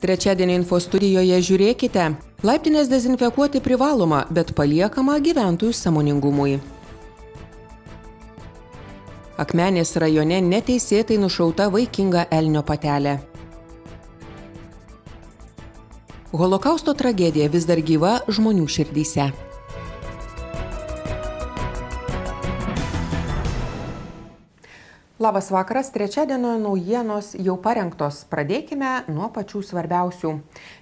Trečiadienį info studijoje žiūrėkite. Laiptinės dezinfekuoti privaloma, bet paliekama gyventojų samoningumui. Akmenės rajone neteisėtai nušauta vaikinga Elnio patelė. Holokausto tragedija vis dar gyva žmonių širdyse. Labas vakaras, trečiadienio naujienos jau parengtos. Pradėkime nuo pačių svarbiausių.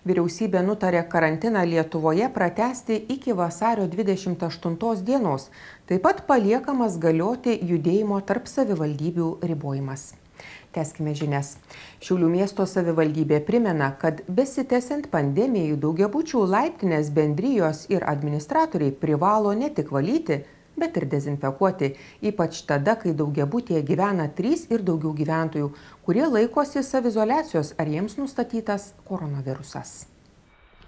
Vyriausybė nutarė karantiną Lietuvoje pratesti iki vasario 28 dienos. Taip pat paliekamas galioti judėjimo tarp savivaldybių ribojimas. Teskime žinias. Šiaulių miesto savivaldybė primena, kad besitęsiant pandemijai daugiabučių laiptinės bendrijos ir administratoriai privalo ne tik valyti, bet ir dezinfekuoti ypač tada kai daugiabutyje gyvena trys ir daugiau gyventojų kurie laikosi saviizoliacijos ar jiems nustatytas koronavirusas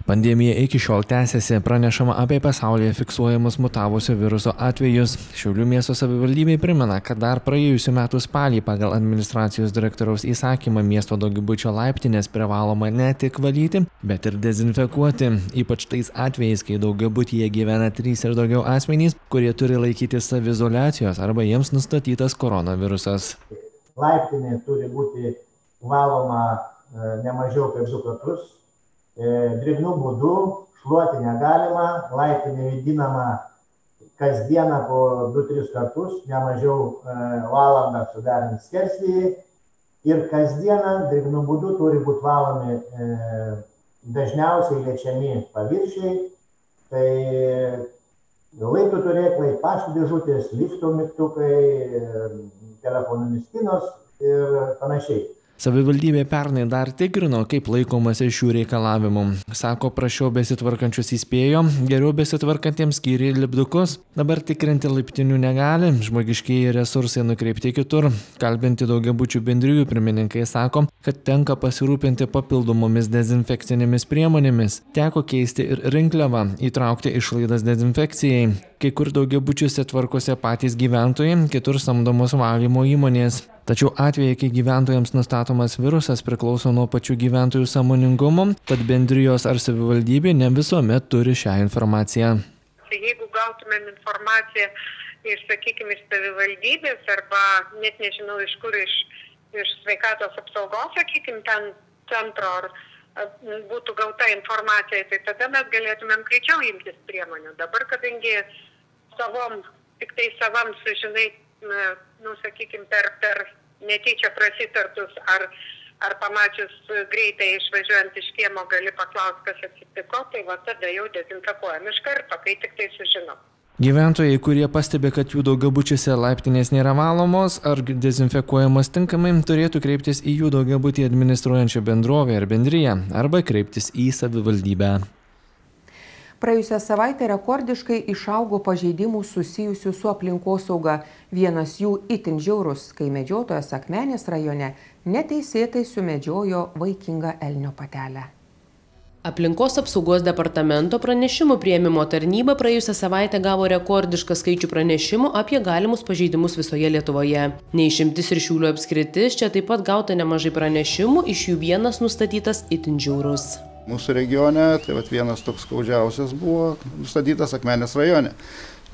Pandemija iki šiol tęsiasi, pranešama apie pasaulyje fiksuojamus mutavusio viruso atvejus. Šiaulių miesto savivaldybė primena, kad dar praėjusiu metu spalį pagal administracijos direktoriaus įsakymą miesto daugiabučio laiptinės privaloma ne tik valyti, bet ir dezinfekuoti. Ypač tais atvejais, kai daugiabutyje gyvena trys ir daugiau asmenys, kurie turi laikytis savizolacijos arba jiems nustatytas koronavirusas. Laiptinė turi būti valoma e, ne mažiau kaip du kartus E, drėgnų būdų, šluoti negalima, laiptinė vėdinama kasdieną po 2-3 kartus, ne mažiau e, valandą sudarant skersvėjį. Ir kasdieną drėgnų būdų turi būti valomi e, dažniausiai liečiami paviršiai, tai laiko turėklai, paštų dėžutės, lifto mygtukai, telefonų spinos ir panašiai savivaldybė pernai dar tikrino kaip laikomasi šių reikalavimų. Sako prasčiau besitvarkančius įspėjo geriau besitvarkantiems skyrė lipdukus dabar tikrinti laiptinių negali žmogiškieji resursai nukreipti kitur. Kalbinti daugiabučių bendrijų pirmininkai sako kad tenka pasirūpinti papildomomis dezinfekcinėmis priemonėmis. Teko keisti ir rinkliavą įtraukti išlaidas dezinfekcijai. Kai kur daugiabučiuose tvarkosi patys gyventojai kitur samdomos valymo įmonės tačiau atvejai kai gyventojams nustatomas virusas priklauso nuo pačių gyventojų sąmoningumo tad bendrijos ar savivaldybė ne visuomet turi šią informaciją tai jeigu gautumėm informaciją iš sakykim iš savivaldybės arba net nežinau iš kur iš iš sveikatos apsaugos sakykim ten centro ar būtų gauta informacija, tai tada mes galėtumėm greičiau imtis priemonių. Dabar, kadangi savom, tik tai savam sužinai nu, sakykime, per, per netyčia prasitartus ar, ar pamačius greitai išvažiuojant iš kiemo gali paklausti, kas atsitiko, tai va tada jau dezinfekuojam iš karto, kai tik tai sužinom. Gyventojai, kurie pastebi, kad jų daugiabučiuose laiptinės nėra valomos ar dezinfekuojamos tinkamai, turėtų kreiptis į jų daugiabutį administruojančią bendrovę ar bendryją arba kreiptis į savivaldybę praėjusią savaitę rekordiškai išaugo pažeidimų susijusių su aplinkosauga. Vienas jų itin žiaurus kai medžiotojas akmenės rajone neteisėtai sumedžiojo vaikingą elnio patelę. Aplinkos apsaugos departamento pranešimų prieimimo tarnyba praėjusią savaitę gavo rekordišką skaičių pranešimų apie galimus pažeidimus visoje Lietuvoje. Neišimtis ir šiūlių apskritis, čia taip pat gauta nemažai pranešimų, iš jų vienas nustatytas itin žiaurus mūsų regione, tai vat, vienas toks skaudžiausias buvo nustatytas Akmenės rajone,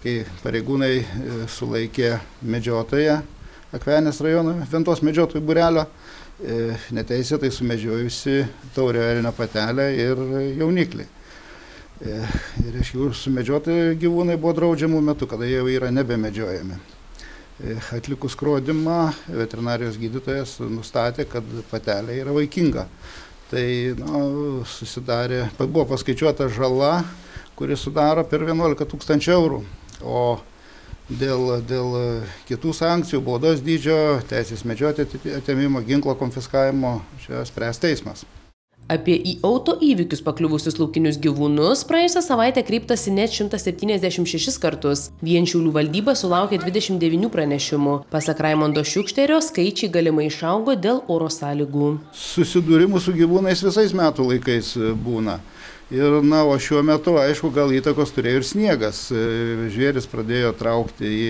kai pareigūnai e, sulaikė medžiotoją Akmenės rajono Ventos medžiotojų burelio, e, neteisėtai sumedžiojusi taurio elnio patelę ir jauniklį. E, ir iš jų sumedžioti gyvūnai buvo draudžiamų metų, kada jie jau yra nebemedžiojami. Atlikus skrodimą, veterinarijos gydytojas nustatė, kad patelė yra vaikinga tai na, susidarė, buvo paskaičiuota žala, kuri sudaro per 11 tūkstančių eurų. O dėl, dėl kitų sankcijų, baudos dydžio, teisės medžioti atėmimo, ginklo konfiskavimo, čia spręs teismas. Apie į autoįvykius pakliuvusius laukinius gyvūnus praėjusią savaitę kreiptasi net 176 kartus. Vien Šiaulių valdyba sulaukė 29 pranešimų. Pasak Raimondo Šiukšterio, skaičiai galimai išaugo dėl oro sąlygų. Susidūrimų su gyvūnais visais metų laikais e, būna. Ir, na, o šiuo metu, aišku, gal įtakos turėjo ir sniegas. E, žvėris pradėjo traukti į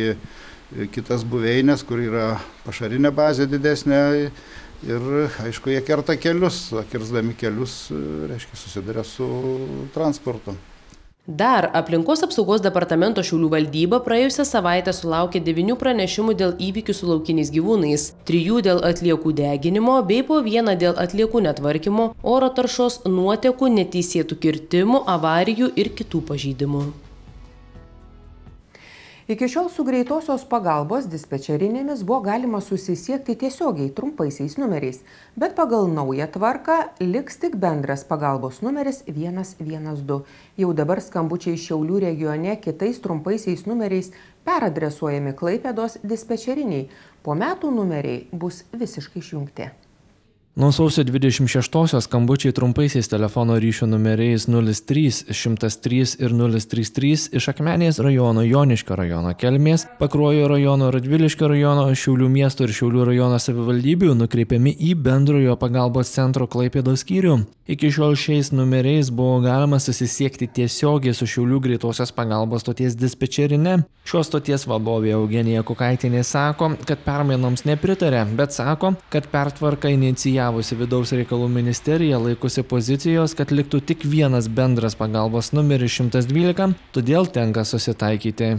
kitas buveinės, kur yra pašarinė bazė didesnė ir aišku jie kerta kelius o kirsdami kelius reiškia susiduria su transportu. Dar aplinkos apsaugos departamento šiaulių valdyba praėjusią savaitę sulaukė devynių pranešimų dėl įvykių su laukiniais gyvūnais. Trijų dėl atliekų deginimo bei po vieną dėl atliekų netvarkymo oro taršos nuotekų neteisėtų kirtimų avarijų ir kitų pažeidimų iki šiol su greitosios pagalbos dispečerinėmis buvo galima susisiekti tiesiogiai trumpaisiais numeriais bet pagal naują tvarką liks tik bendras pagalbos numeris vienas vienas du. Jau dabar skambučiai šiaulių regione kitais trumpaisiais numeriais peradresuojami klaipėdos dispečerinei po metų numeriai bus visiškai išjungti nuo sausio dvidešimt šeštosios skambučiai trumpaisiais telefono ryšio numeriais nulis trys šimtas trys ir nulis trys trys iš akmenės rajono joniškio rajono kelmės pakruojo rajono radviliškio rajono šiaulių miesto ir šiaulių rajono savivaldybių nukreipiami į bendrojo pagalbos centro klaipėdos skyrių. Iki šiol šiais numeriais buvo galima susisiekti tiesiogiai su šiaulių greitosios pagalbos stoties dispečerine. Šios stoties vadovė eugenija kukaitienė sako kad permainoms nepritaria bet sako kad pertvarką inicijavusi vidaus reikalų ministerija laikosi pozicijos kad liktų tik vienas bendras pagalbos numeris šimtas dvylika todėl tenka susitaikyti.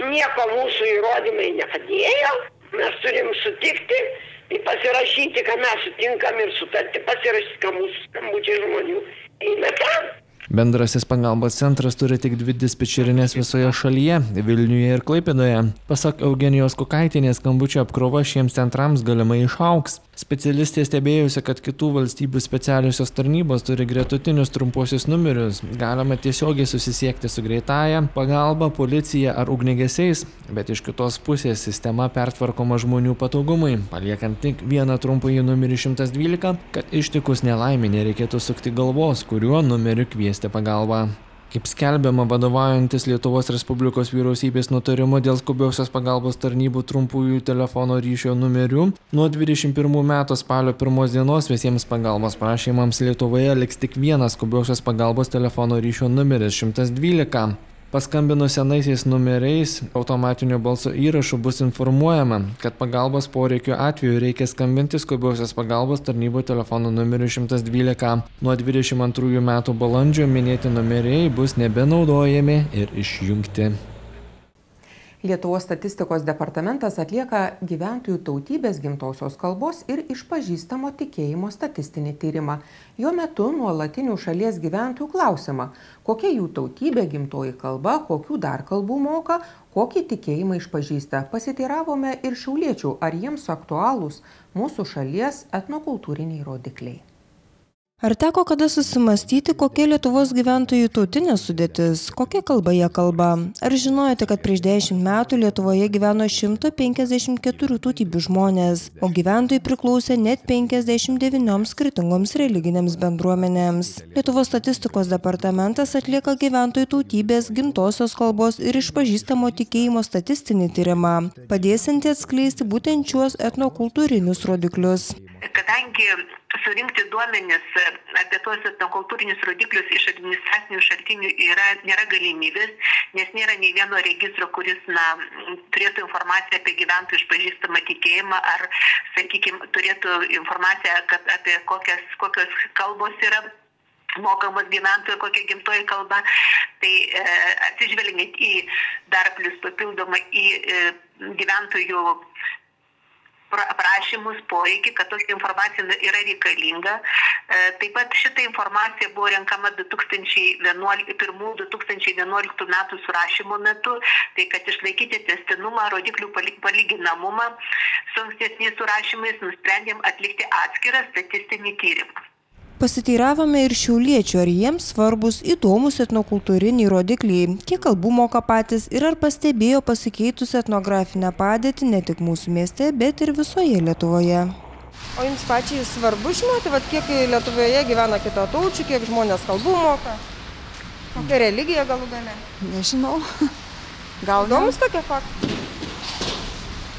Nieko mūsų įrodymai nepadėjo. Mes turim sutikti tai pasirašyti kad mes sutinkam ir sutartį pasirašyt kad mūsų skambučiai žmonių eina ten bendrasis pagalbos centras turi tik dvi dispečerines visoje šalyje vilniuje ir klaipėdoje. Pasak eugenijos kukaitienės skambučių apkrova šiems centrams galimai išaugs specialistė stebėjosi kad kitų valstybių specialiosios tarnybos turi gretutinius trumpuosius numerius. Galima tiesiogiai susisiekti su greitąja pagalba policija ar ugniagesiais bet iš kitos pusės sistema pertvarkoma žmonių patogumui. Paliekant tik vieną trumpąjį numerį šimtas dvylika kad ištikus nelaimei nereikėtų sukti galvos kuriuo numeriu kviesti kviesti pagalbą. Kaip skelbiama vadovaujantis lietuvos respublikos vyriausybės nutarimu dėl skubiosios pagalbos tarnybų trumpųjų telefono ryšio numerių nuo dvidešimt pirmų metų spalio pirmos dienos visiems pagalbos prašymams lietuvoje liks tik vienas skubiosios pagalbos telefono ryšio numeris šimtas dvylika paskambinus senaisiais numeriais automatiniu balso įrašu bus informuojama kad pagalbos poreikio atveju reikia skambinti skubiosios pagalbos tarnybų telefono numeriu šimtas dvylika. Nuo dvidešimt antrųjų metų balandžio minėti numeriai bus nebenaudojami ir išjungti lietuvos statistikos departamentas atlieka gyventojų tautybės gimtosios kalbos ir išpažįstamo tikėjimo statistinį tyrimą. Jo metu nuolatinių šalies gyventojų klausiama kokia jų tautybė gimtoji kalba kokių dar kalbų moka kokį tikėjimą išpažįsta. Pasiteiravome ir šiauliečių ar jiems aktualūs mūsų šalies etnokultūriniai rodikliai ar teko kada susimąstyti kokia lietuvos gyventojų tautinė sudėtis kokia kalba jie kalba? Ar žinojote kad prieš dešimt metų lietuvoje gyveno šimto penkiasdešimt keturių tautybių žmonės o gyventojai priklausė net penkiasdešimt devynioms skirtingoms religinėms bendruomenėms? Lietuvos statistikos departamentas atlieka gyventojų tautybės gimtosios kalbos ir išpažįstamo tikėjimo statistinį tyrimą padėsiantį atskleisti būtent šiuos etnokultūrinius rodiklius. Kadangi surinkti duomenis apie tuos etnokultūrinius rodiklius iš administracinių šaltinių yra nėra galimybės nes nėra nei vieno registro kuris na turėtų informaciją apie gyventojų išpažįstamą tikėjimą ar sakykim turėtų informaciją kad apie kokias kokios kalbos yra mokamos gyventojų kokia gimtoji kalba. Tai e, atsižvelgiant į dar plius papildomai į e, gyventojų prašymus poreikį kad tokia informacija yra reikalinga. E, taip pat šita informacija buvo renkama du tūkstančiai vienuolik pirmų du tūkstančiai vienuoliktų metų surašymo metu tai kad išlaikyti tęstinumą rodiklių palyginamumą su ankstesniais surašymais nusprendėm atlikti atskirą statistinį tyrimą pasiteiravome ir šiauliečių ar jiems svarbūs įdomūs etnokultūriniai rodikliai. Kiek kalbų moka patys ir ar pastebėjo pasikeitusią etnografinę padėtį ne tik mūsų mieste bet ir visoje lietuvoje. O jums pačiai svarbu žinoti vat kiek lietuvoje gyvena kitataučių kiek žmonės kalbų moka? Kokia religija galų gale? Nežinau. Gal įdomūs tokie faktai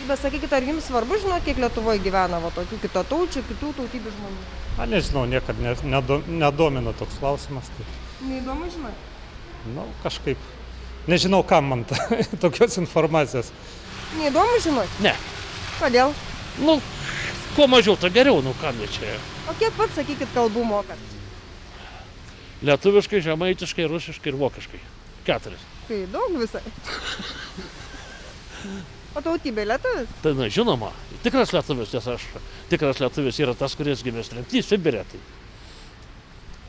bet sakykit ar jums svarbu žinot kiek lietuvoj gyvena va tokių kitataučių kitų tautybių žmonių a nežinau niekad ne nedo nedomino toks klausimas tai neįdomu žinot nu kažkaip nežinau kam man ta tokios informacijos neįdomu žinot ne kodėl nu kuo mažiau, tai geriau, nu ką nu čia. O kiek pats, sakykit, kalbų mokat? Lietuviškai, žemaitiškai, rusiškai ir vokiškai. Keturis. Tai daug visai. O tautybė lietuvis? Tai na, žinoma, tikras lietuvis, nes aš tikras lietuvis yra tas, kuris gimęs tremty, Sibirė. Tai.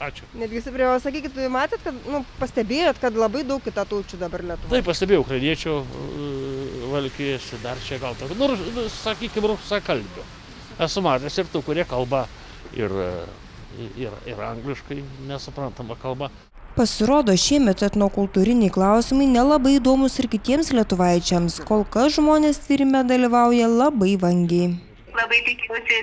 Ačiū. Netgi stipriau, sakykit, tai matėt, kad, nu, pastebėjot, kad labai daug kitataučių dabar Lietuvoje. Taip, pastebėjau, ukrainiečių valkijasi, dar čia gal tokių, nu, sakykime, rusakalbių. Esu matęs ir tų, kurie kalba ir, ir, ir angliškai nesuprantama kalba. Pasirodo, šiemet etnokultūriniai klausimai nelabai įdomus ir kitiems lietuvaičiams. Kol kas žmonės tyrime dalyvauja labai vangiai. Labai tikiuosi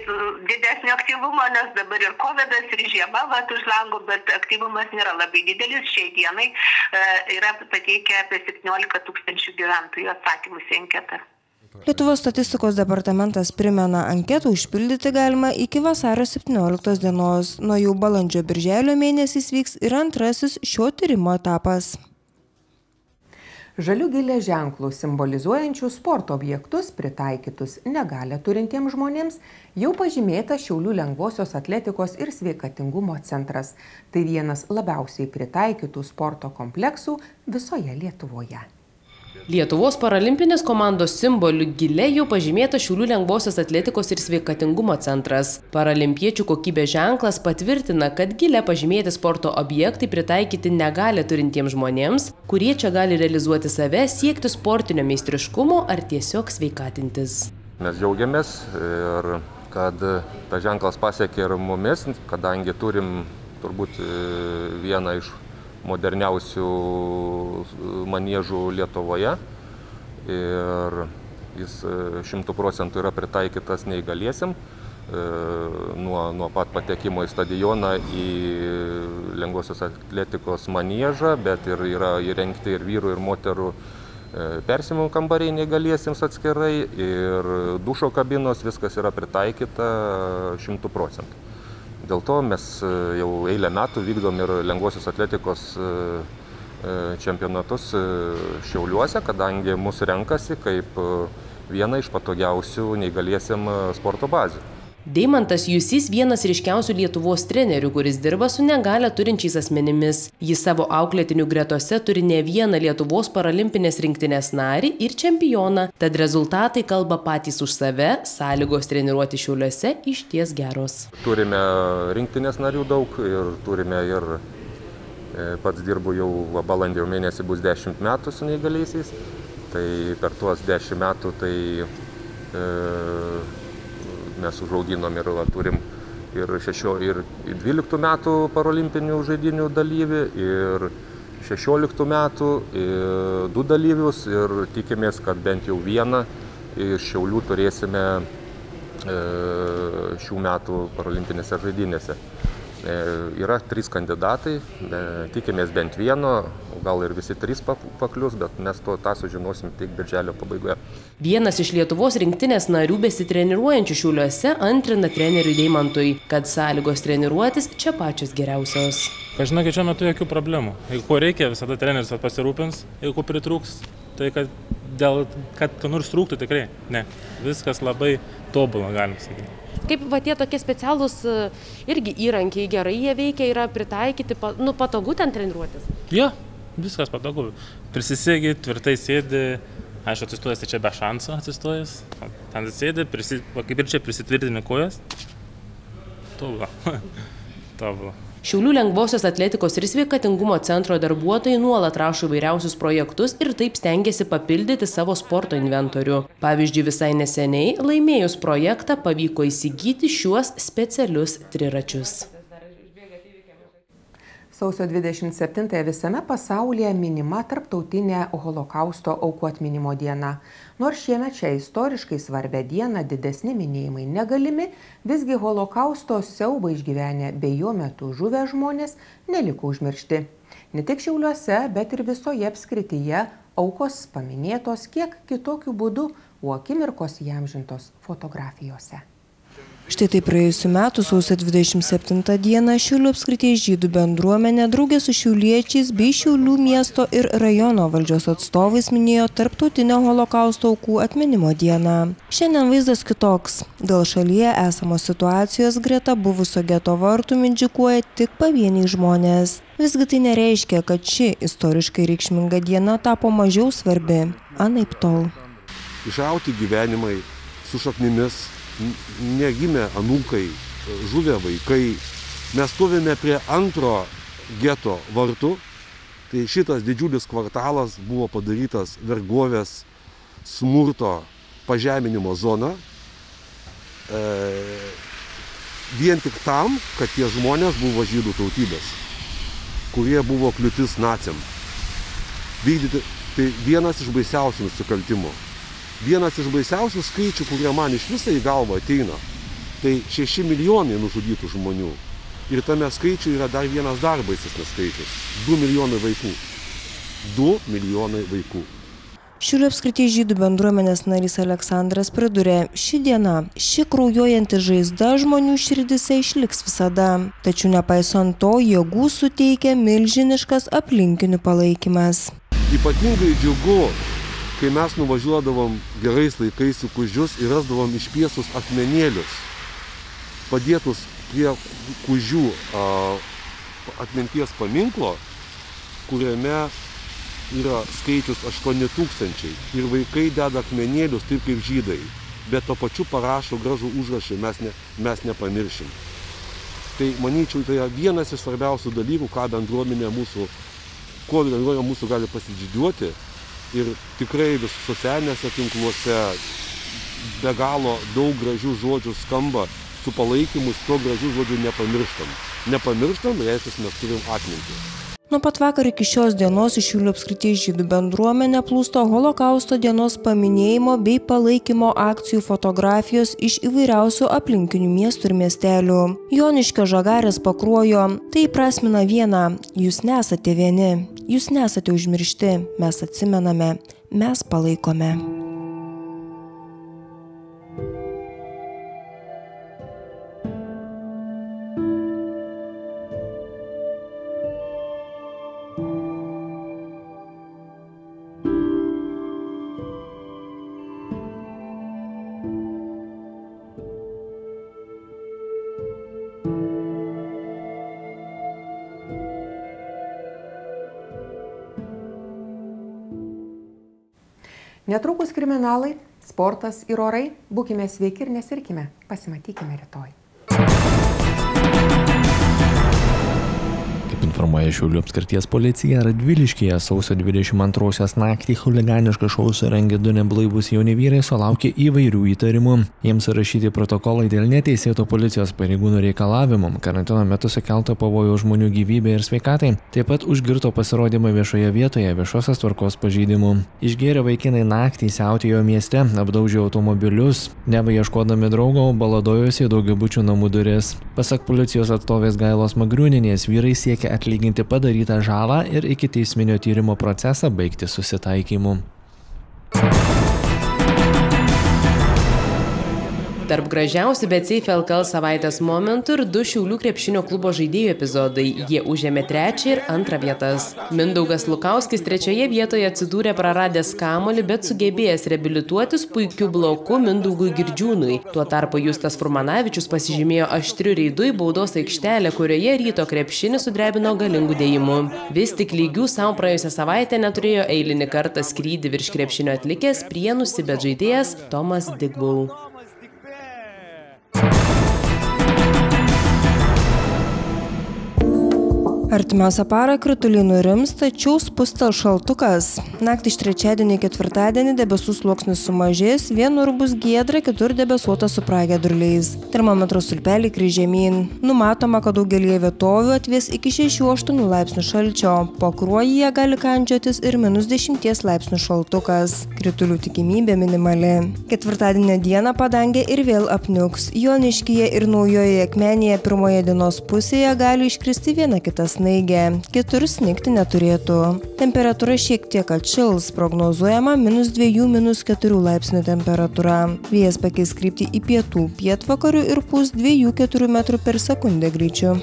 didesnio aktyvumo, nes dabar ir COVID ir žiema vat, už langų, bet aktyvumas nėra labai didelis. Šiai dienai e, yra pateikę apie 17 tūkstančių gyventojų atsakymus į anketą. Lietuvos statistikos departamentas primena, anketų užpildyti galima iki vasario 17 dienos. Nuo jau balandžio birželio mėnesiais vyks ir antrasis šio tyrimo etapas. Žalių gilės ženklų simbolizuojančių sporto objektus pritaikytus negalę turintiems žmonėms jau pažymėta Šiaulių lengvosios atletikos ir sveikatingumo centras. Tai vienas labiausiai pritaikytų sporto kompleksų visoje Lietuvoje. Lietuvos paralimpinės komandos simboliu gilė jau pažymėta Šiaulių lengvosios atletikos ir sveikatingumo centras. Paralimpiečių kokybės ženklas patvirtina, kad gilė pažymėti sporto objektai pritaikyti negali turintiems žmonėms, kurie čia gali realizuoti save, siekti sportinio meistriškumo ar tiesiog sveikatintis. Mes džiaugiamės ir kad tas ženklas pasiekė ir mumis, kadangi turim turbūt vieną iš moderniausių manėžų Lietuvoje ir jis šimtų procentų yra pritaikytas neįgaliesim nuo, nuo pat patekimo į stadioną į lengvosios atletikos manėžą, bet ir yra įrengti ir vyrų, ir moterų persimų kambariai neįgaliesiems atskirai ir dušo kabinos, viskas yra pritaikyta šimtų procentų. Dėl to mes jau eilę metų vykdom ir lengvosios atletikos čempionatus Šiauliuose, kadangi mūsų renkasi kaip viena iš patogiausių neįgaliesiam sporto bazių. Deimantas Jusys vienas ryškiausių Lietuvos trenerių, kuris dirba su negalę turinčiais asmenimis. Jis savo auklėtinių gretose turi ne vieną Lietuvos paralimpinės rinktinės narį ir čempioną, tad rezultatai kalba patys už save, sąlygos treniruoti šiuliuose iš ties geros. Turime rinktinės narių daug ir turime ir pats dirbu jau balandžio mėnesį bus 10 metų su neįgaliaisiais, tai per tuos 10 metų tai e, mes užauginom ir va, turim ir, šešio, ir 12 metų parolimpinių žaidinių dalyvį, ir 16 metų ir du dalyvius ir tikimės, kad bent jau vieną iš Šiaulių turėsime šių metų parolimpinėse žaidynėse. Yra trys kandidatai, tikimės bent vieno, gal ir visi trys paklius, bet mes to tą sužinosim tik birželio pabaigoje. Vienas iš Lietuvos rinktinės narių besitreniruojančių šiuliuose antrina treneriui Deimantui, kad sąlygos treniruotis čia pačios geriausios. Aš žinau, kad šiuo metu jokių problemų. Jeigu ko reikia, visada treneris pasirūpins, jeigu pritrūks, tai kad dėl, kad ką nors trūktų tikrai, ne. Viskas labai tobulą, galim sakyti kaip va tie tokie specialūs irgi įrankiai gerai jie veikia, yra pritaikyti, nu, patogu ten treniruotis? Jo, viskas patogu. Prisisėgi, tvirtai sėdi, aš atsistojęs, tai čia be šansų atsistojęs. Ten sėdi, prisi, va, kaip ir čia prisitvirtini kojas. Tobulą. Tobulą. Šiaulių lengvosios atletikos ir sveikatingumo centro darbuotojai nuolat rašo įvairiausius projektus ir taip stengiasi papildyti savo sporto inventorių. Pavyzdžiui, visai neseniai laimėjus projektą pavyko įsigyti šiuos specialius triračius. Sausio 27-ąją visame pasaulyje minima tarptautinė holokausto aukų atminimo diena. Nors šiemet šią istoriškai svarbę dieną didesni minėjimai negalimi, visgi holokausto siaubą išgyvenę bei jo metu žuvę žmonės neliko užmiršti. Ne tik Šiauliuose, bet ir visoje apskrityje aukos paminėtos kiek kitokiu būdu, o akimirkos jam žintos fotografijose. Štai taip praėjusių metų sausio dvidešimt septintą dieną šiaulių apskrities žydų bendruomenė drauge su šiauliečiais bei šiaulių miesto ir rajono valdžios atstovais minėjo tarptautinę holokausto aukų atminimo dieną. Šiandien vaizdas kitoks. Dėl šalyje esamos situacijos greta buvusio geto vartų mindžikuoja tik pavieniai žmonės. Visgi tai nereiškia kad ši istoriškai reikšminga diena tapo mažiau svarbi. Anaiptol. Išrauti gyvenimai su šaknimis negimę anūkai žuvę vaikai. Mes stovime prie antro geto vartų. Tai šitas didžiulis kvartalas buvo padarytas vergovės smurto pažeminimo zona. E, vien tik tam, kad tie žmonės buvo žydų tautybės, kurie buvo kliūtis naciam. Vykdyti, tai vienas iš baisiausių nusikaltimų vienas iš baisiausių skaičių, kurie man iš viso į galvą ateina, tai 6 milijonai nužudytų žmonių. Ir tame skaičiuje yra dar vienas dar baisesnis skaičius - 2 milijonai vaikų. 2 milijonai vaikų. Šiulių apskritai žydų bendruomenės narys Aleksandras pridurė, ši diena, ši kraujuojanti žaizda žmonių širdise išliks visada, tačiau nepaisant to jėgų suteikia milžiniškas aplinkinių palaikymas. Ypatingai džiugu, kai mes nuvažiuodavom gerais laikais į kužius ir rasdavom išpiesus akmenėlius, padėtus prie kužių a, atminties paminklo, kuriame yra skaičius 8 tūkstančiai ir vaikai deda akmenėlius taip kaip žydai, bet to pačiu parašo gražų užrašą, mes, ne, mes nepamiršim. Tai manyčiau, tai yra vienas iš svarbiausių dalykų, ką bendruomenė mūsų, kuo bendruomenė mūsų gali pasidžiduoti, ir tikrai vis socialiniuose tinkluose be galo daug gražių žodžių skamba su palaikymu, to gražių žodžių nepamirštam. Nepamirštam, reiškia, mes turim atmintį. Nuo pat vakar iki šios dienos iš Šiaulių apskrities žydų bendruomenė plūsto holokausto dienos paminėjimo bei palaikymo akcijų fotografijos iš įvairiausių aplinkinių miestų ir miestelių. Joniškio žagarės pakruojo, tai prasmina vieną, jūs nesate vieni, jūs nesate užmiršti, mes atsimename, mes palaikome. Netrukus kriminalai, sportas ir orai. Būkime sveiki ir nesirkime. Pasimatykime rytoj. Informuoja Šiaulių apskirties policija, Radviliškėje sausio 22-osios naktį huliganišką šou surengė du neblaivus jauni vyrai, sulaukė įvairių įtarimų. Jiems surašyti protokolai dėl neteisėto policijos pareigūnų reikalavimų, karantino metu sukelto pavojų žmonių gyvybė ir sveikatai, taip pat užgirto pasirodymą viešoje vietoje viešosios tvarkos pažeidimų. Išgėrė vaikinai naktį siautėjo mieste, apdaužė automobilius, neva ieškodami draugo, baladojosi daugiabučių namų duris. Pasak policijos atstovės Gailos Magriūninės, vyrai siekia atlikti atlyginti padarytą žalą ir iki teisminio tyrimo procesą baigti susitaikymu. Tarp gražiausių BCF LKL savaitės momentų ir du Šiaulių krepšinio klubo žaidėjų epizodai. Jie užėmė trečią ir antrą vietas. Mindaugas Lukauskis trečioje vietoje atsidūrė praradęs kamolį, bet sugebėjęs reabilituotis puikiu bloku Mindaugui Girdžiūnui. Tuo tarpu Justas Furmanavičius pasižymėjo aštriu reidu į baudos aikštelę, kurioje ryto krepšinį sudrebino galingų dėjimų. Vis tik lygių savo praėjusią savaitę neturėjo eilinį kartą skrydį virš krepšinio atlikęs prienų Sibet žaidėjas Tomas Digbau. Artimiausią parą krituliai nurims, tačiau spustel šaltukas. Naktį iš trečiadienį į ketvirtadienį debesų sluoksnis sumažės, vienur bus giedra, kitur debesuota su pragiedruliais. Termometro stulpelį kryžemyn. Numatoma, kad daugelie vietovių atvės iki 6-8 laipsnių šalčio. Po kruojyje gali kandžiotis ir minus 10 laipsnių šaltukas. Kritulių tikimybė minimali. Ketvirtadienio dieną padangė ir vėl apniuks. Joniškyje ir naujoje akmenėje pirmoje dienos pusėje gali iškristi viena kita snaigė. Kitur snigti neturėtų. Temperatūra šiek tiek atšils prognozuojama minus dviejų minus keturių laipsnių temperatūra. Vėjas pakeis kryptį į pietų pietvakarių ir pūs dviejų keturių metrų per sekundę greičiu